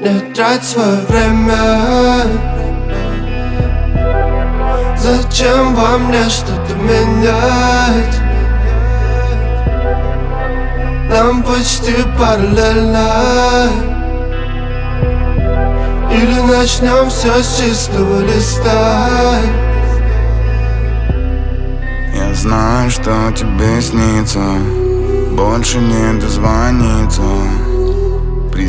Не трать свое время. Зачем вам мне что-то менять? Нам почти параллельно. Или начнем все с чистого листа? Я знаю, что тебе снится. Больше не дозвониться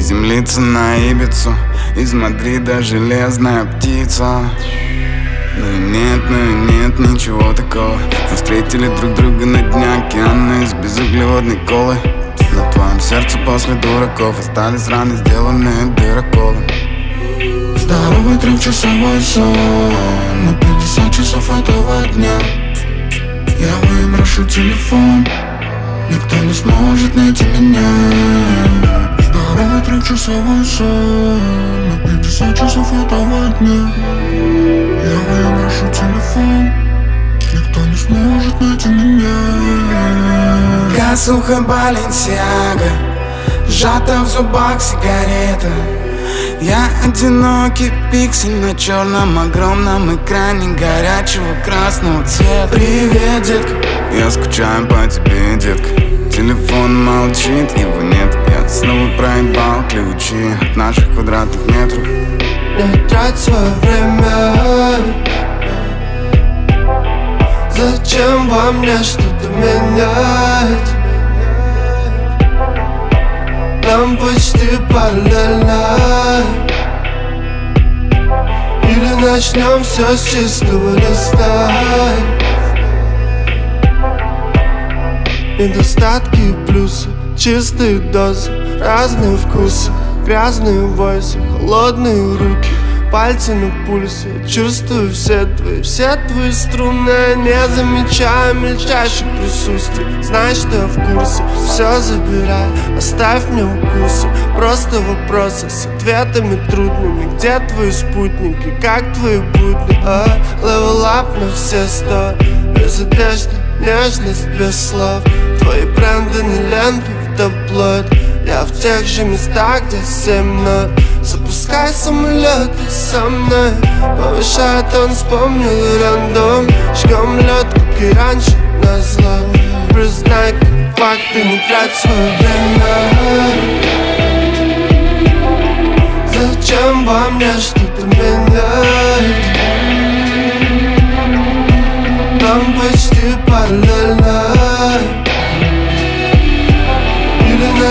Приземлиться на Ибицу Из Мадрида железная птица. Ну нет, ну нет, ничего такого. Мы встретили друг друга на дне океана Из безуглеводной колы. На твоем сердце после дураков Остались раны, сделанные дыроколом Здоровый трехчасовой сон На 50 часов этого дня. Я выброшу телефон Никто не сможет найти меня Трехчасовой сон На 50 часов этого дня. Я выброшу телефон Никто не сможет найти меня. Косуха Баленсиага Сжата в зубах сигарета. Я одинокий пиксель на черном огромном экране горячего красного цвета. Привет, детка. Я скучаю по тебе, детка. Телефон молчит, его нет Я снова проебал ключи от наших квадратных метров. Не трать свое время. Зачем вам мне что-то менять? Нам почти параллельно Или начнем все с чистого листа. Недостатки и плюсы, чистые дозы, разные вкусы Грязные войсы, холодные руки Пальцы на пульсе, чувствую все твои, все твои струны не замечаю мельчайших присутствий. Знай, что я в курсе, все забирай Оставь мне укусы, просто вопросы С ответами трудными. Где твои спутники, как твои будни? А, Level up на все сто. Без одежды, нежность без слов. Твои бренды не ленты в таблоид Я в тех же местах, где семь нот Запускай самолеты со мной. Повышает он, вспомнил рандом. Жгем лед, как и раньше, на зло. Признай, как факт, ты не трать свое время. Зачем вам мне что-то менять? Нам почти параллельно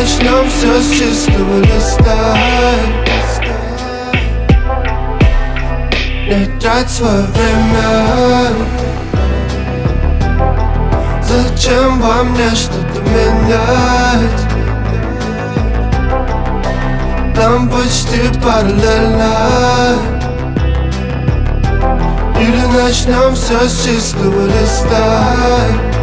начнем все с чистого листа Не трать свое время Зачем вам мне что-то менять? Нам почти параллельно Или начнем все с чистого листа